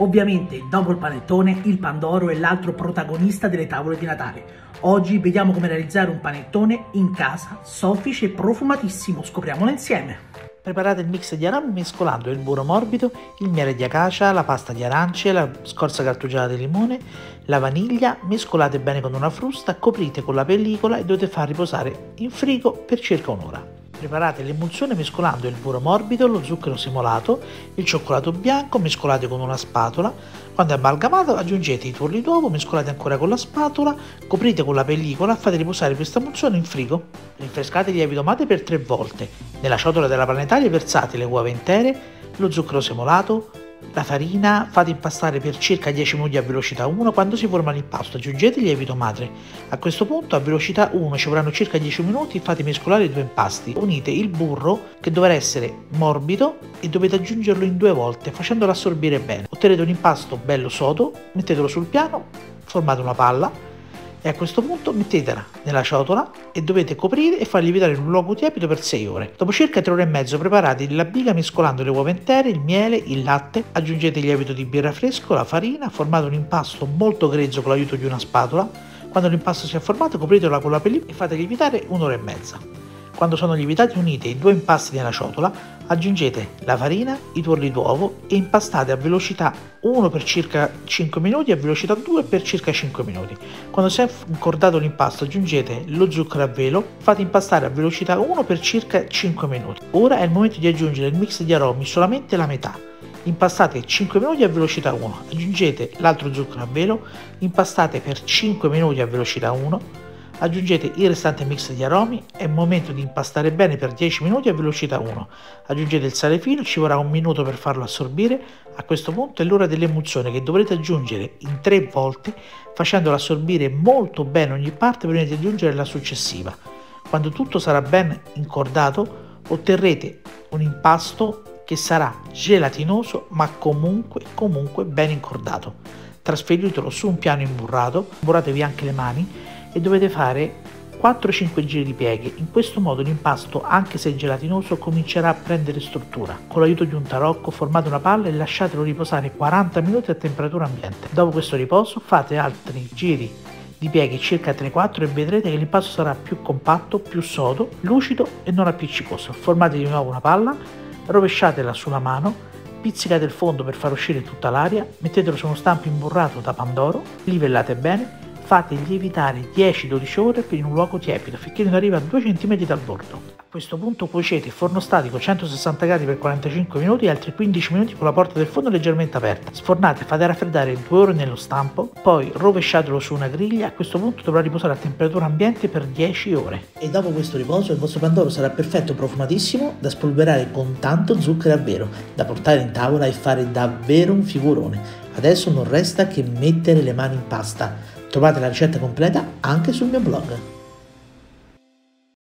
Ovviamente, dopo il panettone, il Pandoro è l'altro protagonista delle tavole di Natale. Oggi vediamo come realizzare un panettone in casa, soffice e profumatissimo. Scopriamolo insieme. Preparate il mix di arami mescolando il burro morbido, il miele di acacia, la pasta di arance, la scorza cartugiata di limone, la vaniglia, mescolate bene con una frusta, coprite con la pellicola e dovete far riposare in frigo per circa un'ora. Preparate l'emulsione mescolando il burro morbido, lo zucchero simolato, il cioccolato bianco, mescolate con una spatola. Quando è amalgamato aggiungete i tuorli d'uovo, mescolate ancora con la spatola, coprite con la pellicola, fate riposare questa emulsione in frigo. Rinfrescate il lievito madre per tre volte. Nella ciotola della planetaria versate le uova intere, lo zucchero semolato, la farina fate impastare per circa 10 minuti a velocità 1, quando si forma l'impasto aggiungete il lievito madre. A questo punto a velocità 1 ci vorranno circa 10 minuti fate mescolare i due impasti. Unite il burro che dovrà essere morbido e dovete aggiungerlo in due volte facendolo assorbire bene. Otterrete un impasto bello sodo, mettetelo sul piano, formate una palla e a questo punto mettetela nella ciotola e dovete coprire e far lievitare in un luogo tiepido per 6 ore. Dopo circa 3 ore e mezzo preparate la biga mescolando le uova intere, il miele, il latte, aggiungete il lievito di birra fresco, la farina, formate un impasto molto grezzo con l'aiuto di una spatola. Quando l'impasto sia formato copritelo con la pellicola e fate lievitare un'ora e mezza. Quando sono lievitati unite i due impasti nella ciotola, aggiungete la farina, i tuorli d'uovo e impastate a velocità 1 per circa 5 minuti e a velocità 2 per circa 5 minuti. Quando si è incordato l'impasto aggiungete lo zucchero a velo, fate impastare a velocità 1 per circa 5 minuti. Ora è il momento di aggiungere il mix di aromi solamente la metà. Impastate 5 minuti a velocità 1, aggiungete l'altro zucchero a velo, impastate per 5 minuti a velocità 1, Aggiungete il restante mix di aromi, è il momento di impastare bene per 10 minuti a velocità 1. Aggiungete il sale fino, ci vorrà un minuto per farlo assorbire. A questo punto è l'ora dell'emulsione che dovrete aggiungere in 3 volte facendolo assorbire molto bene ogni parte prima di aggiungere la successiva. Quando tutto sarà ben incordato otterrete un impasto che sarà gelatinoso ma comunque comunque ben incordato. Trasferitelo su un piano imburrato, imburratevi anche le mani e dovete fare 4-5 giri di pieghe. In questo modo l'impasto, anche se gelatinoso, comincerà a prendere struttura. Con l'aiuto di un tarocco formate una palla e lasciatelo riposare 40 minuti a temperatura ambiente. Dopo questo riposo fate altri giri di pieghe circa 3-4 e vedrete che l'impasto sarà più compatto, più sodo, lucido e non appiccicoso. Formate di nuovo una palla, rovesciatela sulla mano, pizzicate il fondo per far uscire tutta l'aria, mettetelo su uno stampo imburrato da pandoro, livellate bene fate lievitare 10-12 ore in un luogo tiepido finché non arriva a 2 cm dal bordo. A questo punto cuocete il forno statico 160 gradi per 45 minuti e altri 15 minuti con la porta del forno leggermente aperta. Sfornate, fate raffreddare 2 ore nello stampo, poi rovesciatelo su una griglia, a questo punto dovrà riposare a temperatura ambiente per 10 ore. E dopo questo riposo il vostro pandoro sarà perfetto profumatissimo da spolverare con tanto zucchero a vero, da portare in tavola e fare davvero un figurone. Adesso non resta che mettere le mani in pasta. Trovate la ricetta completa anche sul mio blog.